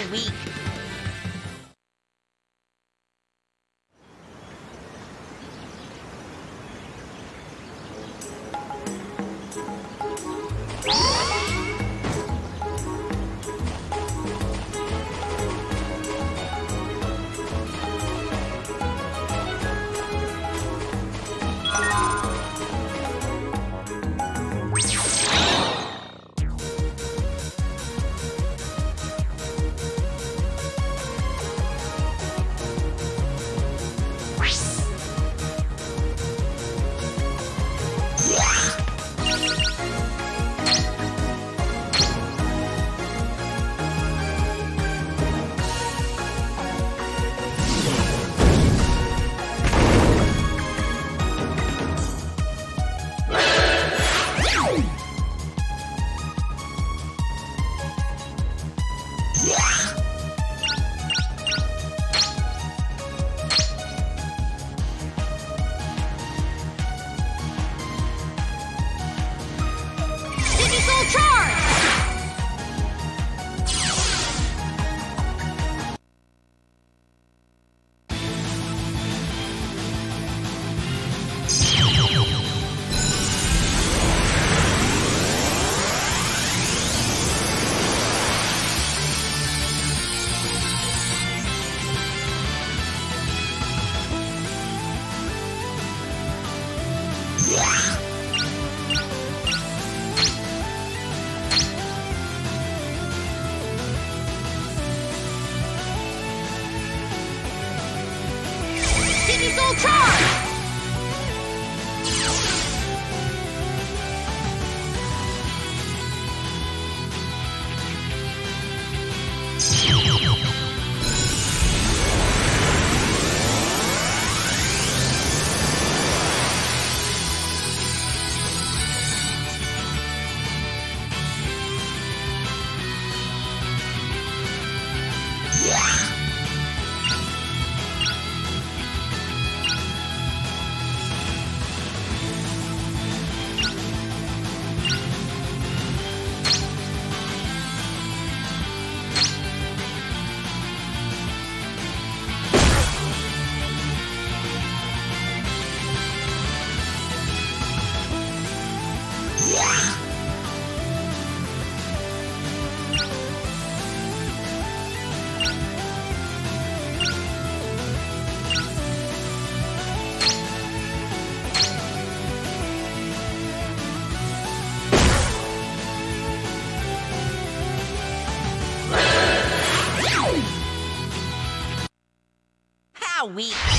How Weak.